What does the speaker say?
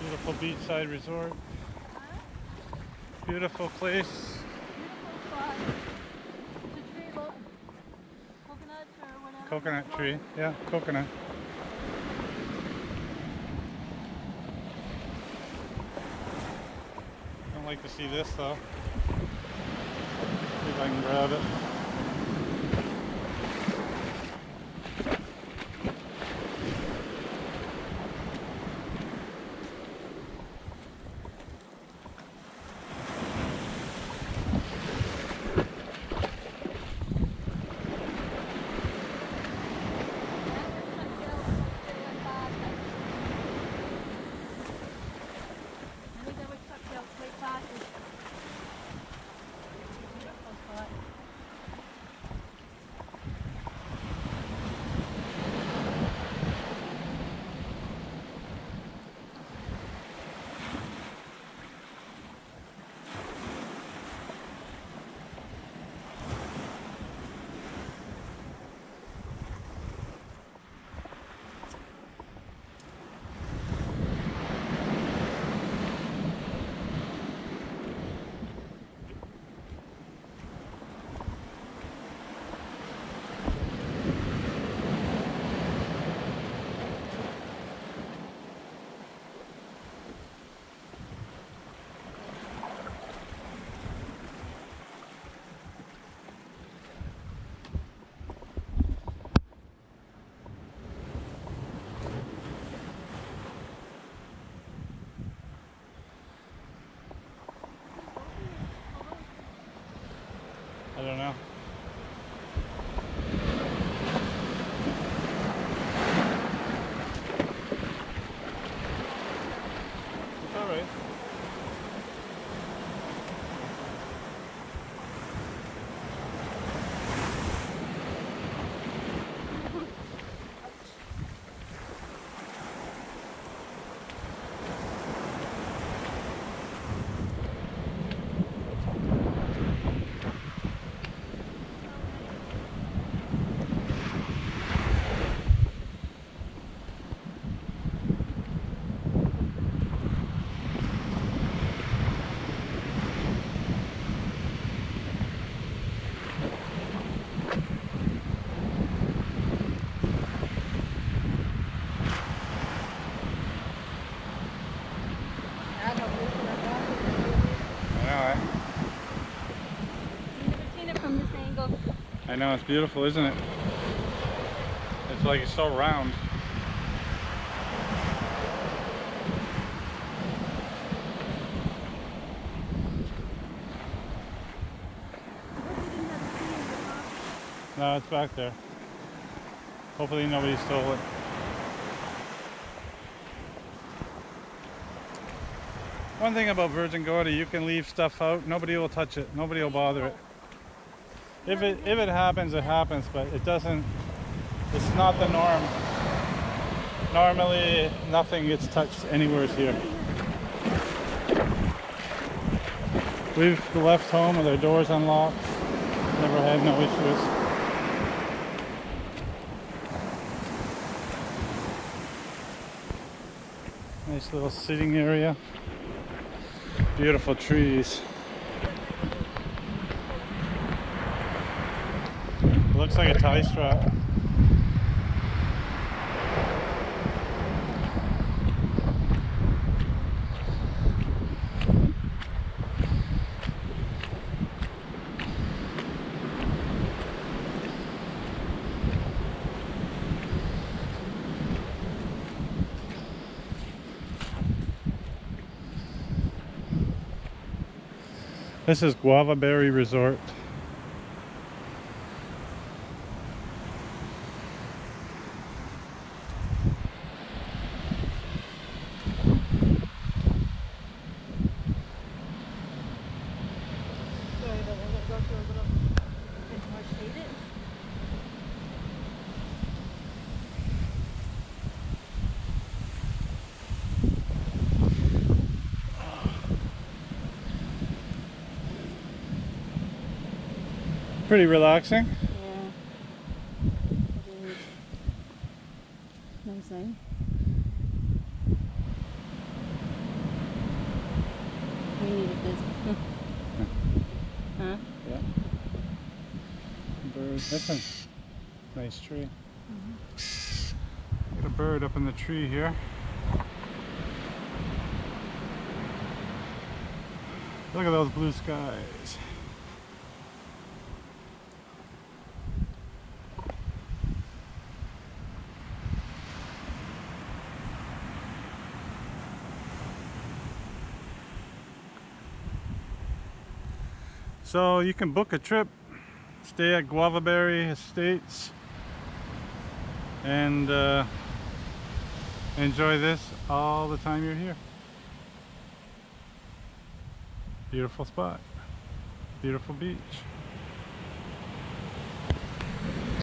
Beautiful beachside Resort. Beautiful place. Coconut. Coconut tree. Yeah, coconut. I don't like to see this though. See if I can grab it. I know, it's beautiful, isn't it? It's like it's so round. No, it's back there. Hopefully nobody stole it. One thing about Virgin Gorda, you can leave stuff out. Nobody will touch it. Nobody will bother it. If it if it happens, it happens, but it doesn't. It's not the norm. Normally, nothing gets touched anywhere here. We've left home with our doors unlocked. Never had no issues. Nice little sitting area. Beautiful trees. Looks like a tie strap. This is Guavaberry Resort. Go a little bit more shaded. Pretty relaxing. Yeah. Nice, eh? You needed this. huh? Yeah. Bird. Nice tree. Got a bird up in the tree here. Look at those blue skies. So you can book a trip, stay at Guavaberry Estates, and uh, enjoy this all the time you're here. Beautiful spot, beautiful beach.